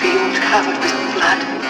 field covered with blood.